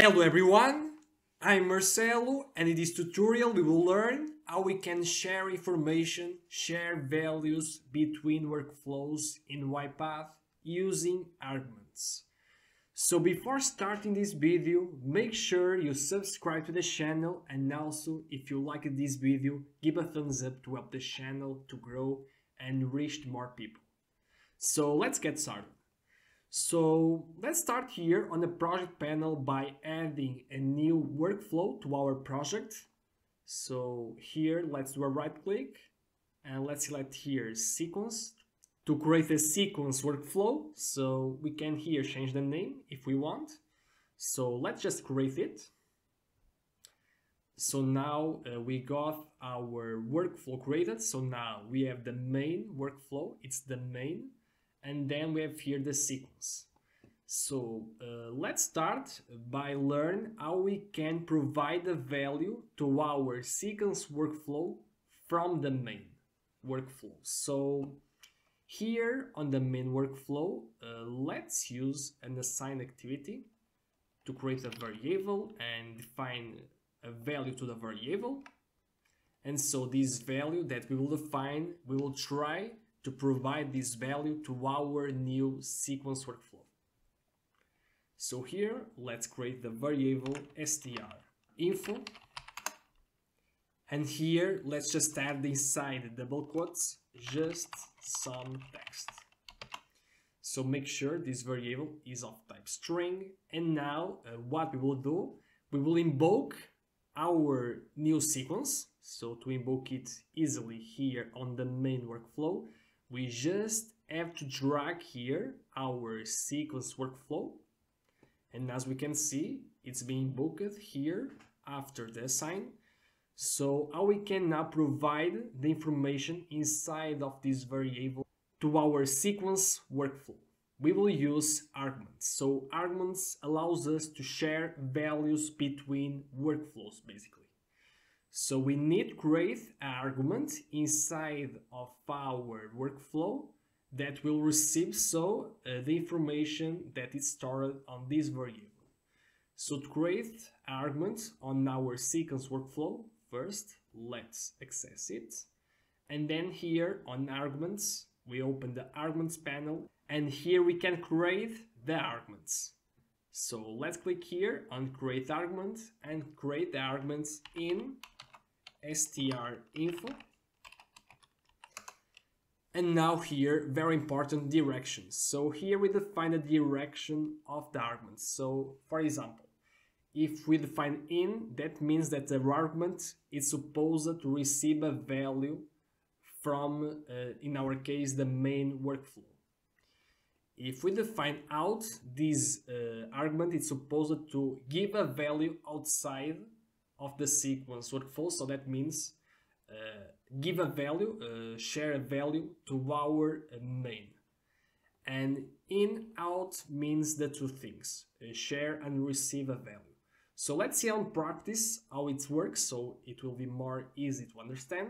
Hello everyone, I'm Marcelo and in this tutorial we will learn how we can share information, share values between workflows in UiPath using arguments. So before starting this video, make sure you subscribe to the channel and also if you like this video, give a thumbs up to help the channel to grow and reach more people. So let's get started. So let's start here on the project panel by adding a new workflow to our project. So here let's do a right click and let's select here sequence to create a sequence workflow. So we can here change the name if we want. So let's just create it. So now uh, we got our workflow created. So now we have the main workflow. It's the main and then we have here the sequence. So uh, let's start by learn how we can provide a value to our sequence workflow from the main workflow. So here on the main workflow, uh, let's use an assign activity to create a variable and define a value to the variable. And so this value that we will define, we will try to provide this value to our new sequence workflow. So here, let's create the variable str info. And here, let's just add inside the double quotes, just some text. So make sure this variable is of type string. And now uh, what we will do, we will invoke our new sequence. So to invoke it easily here on the main workflow, we just have to drag here our sequence workflow. And as we can see it's being booked here after the assign so how we can now provide the information inside of this variable to our sequence workflow? We will use arguments. So arguments allows us to share values between workflows basically so we need create an argument inside of our workflow that will receive so uh, the information that is stored on this variable. So to create an argument on our sequence workflow, first let's access it. And then here on arguments, we open the arguments panel and here we can create the arguments. So let's click here on create argument and create the arguments in str info. And now here very important directions. So here we define the direction of the argument. So for example if we define in that means that the argument is supposed to receive a value from uh, in our case the main workflow. If we define out this uh, argument it's supposed to give a value outside of the sequence workflow. So that means uh, give a value, uh, share a value to our uh, main. And in out means the two things, uh, share and receive a value. So let's see on practice how it works so it will be more easy to understand.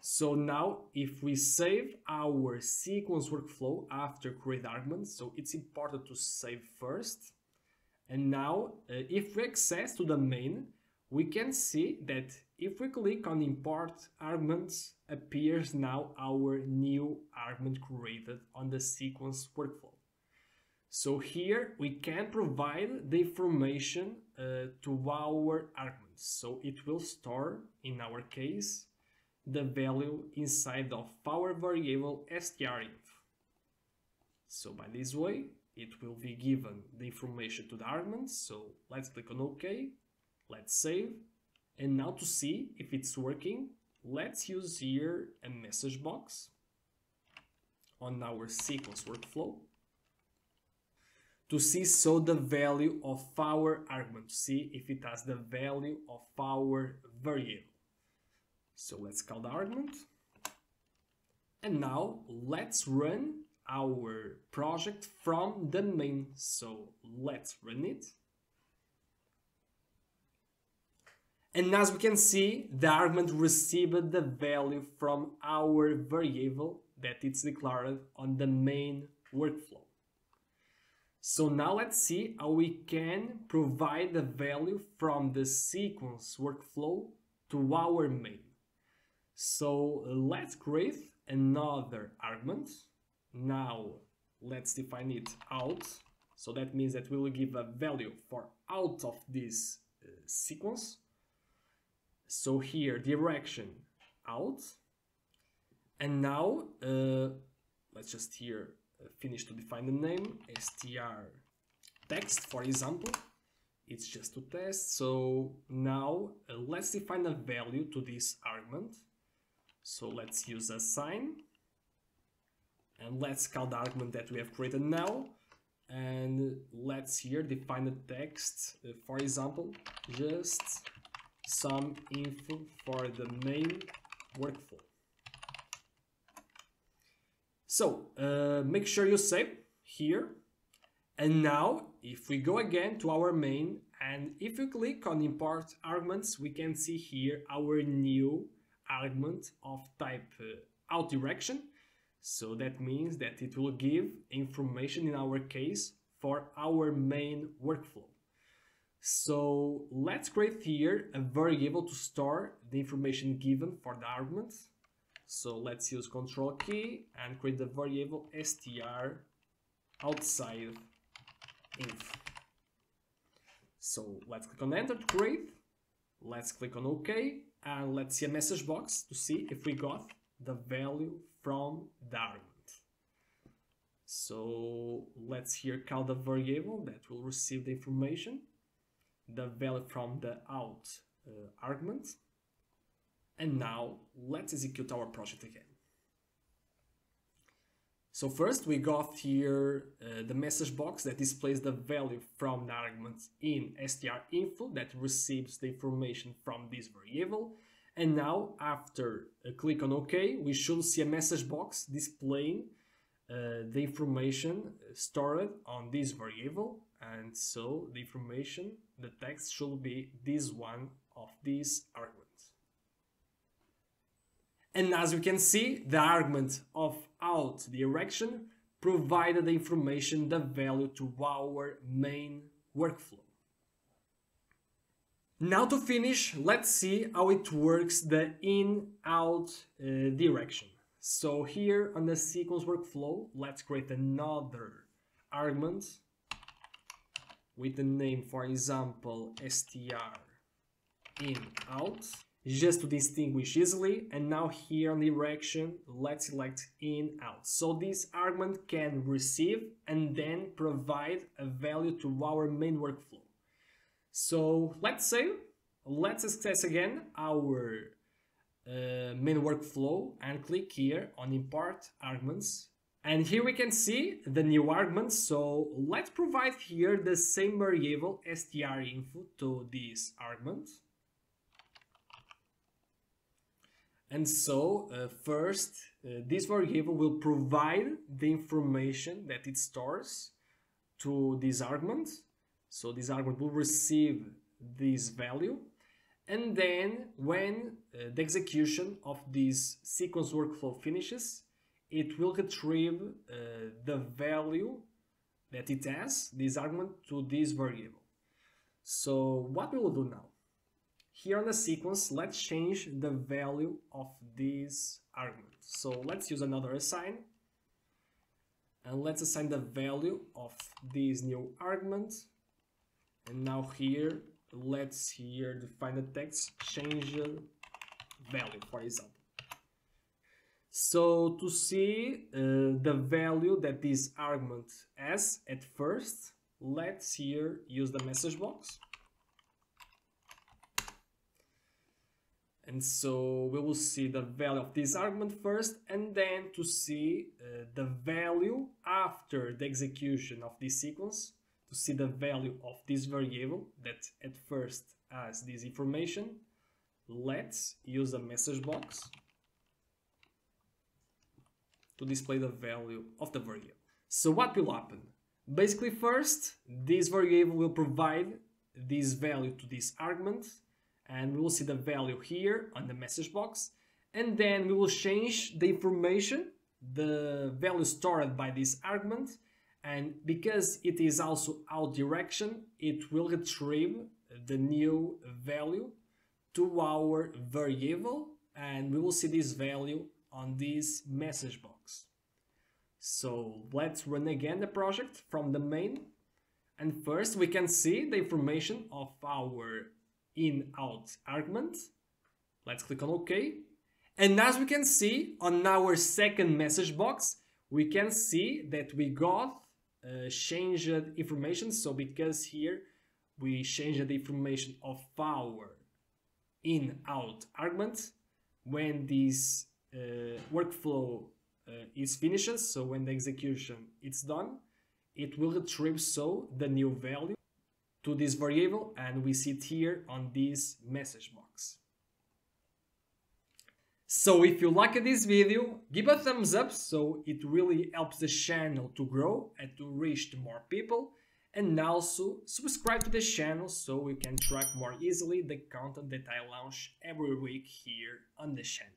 So now if we save our sequence workflow after create arguments, so it's important to save first. And now uh, if we access to the main, we can see that if we click on import arguments appears now our new argument created on the sequence workflow. So here we can provide the information uh, to our arguments. So it will store, in our case, the value inside of our variable strInf. So by this way, it will be given the information to the arguments. So let's click on OK Let's save. And now to see if it's working, let's use here a message box on our sequence workflow to see so the value of our argument, to see if it has the value of our variable. So let's call the argument. And now let's run our project from the main. So let's run it. And as we can see, the argument received the value from our variable that it's declared on the main workflow. So now let's see how we can provide the value from the sequence workflow to our main. So let's create another argument. Now let's define it out. So that means that we will give a value for out of this uh, sequence. So here direction out. And now uh, let's just here finish to define the name. Str text for example. It's just to test. So now uh, let's define a value to this argument. So let's use assign and let's call the argument that we have created now. And let's here define the text. Uh, for example just some info for the main workflow so uh, make sure you save here. And now if we go again to our main and if you click on import arguments, we can see here our new argument of type uh, out direction. So that means that it will give information in our case for our main workflow. So let's create here a variable to store the information given for the argument. So let's use control key and create the variable str outside inf. So let's click on enter to create. Let's click on OK and let's see a message box to see if we got the value from the argument. So let's here call the variable that will receive the information, the value from the out uh, argument and now let's execute our project again. So first we got here uh, the message box that displays the value from the argument in str_info that receives the information from this variable. And now after a click on OK, we should see a message box displaying uh, the information stored on this variable. And so the information, the text should be this one of these arguments. And as we can see, the argument of out direction provided the information, the value to our main workflow. Now to finish, let's see how it works the in-out uh, direction. So here on the sequence workflow, let's create another argument with the name, for example, str in out just to distinguish easily. And now here on the direction let's select in out. So this argument can receive and then provide a value to our main workflow. So let's say let's access again our uh, main workflow and click here on import arguments and here we can see the new argument so let's provide here the same variable str info to this argument And so, uh, first, uh, this variable will provide the information that it stores to this argument. So this argument will receive this value. And then when uh, the execution of this sequence workflow finishes, it will retrieve uh, the value that it has, this argument, to this variable. So what we will do now? Here on the sequence, let's change the value of this argument. So let's use another assign. And let's assign the value of this new argument. And now here, let's here define the text change value, for example. So to see uh, the value that this argument has at first, let's here use the message box. And so we will see the value of this argument first and then to see uh, the value after the execution of this sequence to see the value of this variable that at first has this information. Let's use a message box to display the value of the variable. So what will happen? Basically first, this variable will provide this value to this argument and we will see the value here on the message box and then we will change the information the value stored by this argument and because it is also out direction, it will retrieve the new value to our variable and we will see this value on this message box. So let's run again the project from the main and first we can see the information of our in-out argument. Let's click on OK. And as we can see on our second message box, we can see that we got uh, changed information. So because here we change the information of our in-out argument when this uh, workflow uh, is finished, so when the execution is done, it will retrieve so the new value to this variable and we see it here on this message box. So if you like this video, give a thumbs up so it really helps the channel to grow and to reach to more people and also subscribe to the channel so you can track more easily the content that I launch every week here on the channel.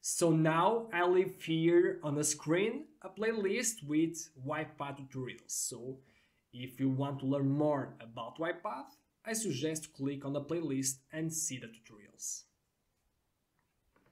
So now I leave here on the screen a playlist with UiPath tutorials. So if you want to learn more about UiPath, I suggest click on the playlist and see the tutorials.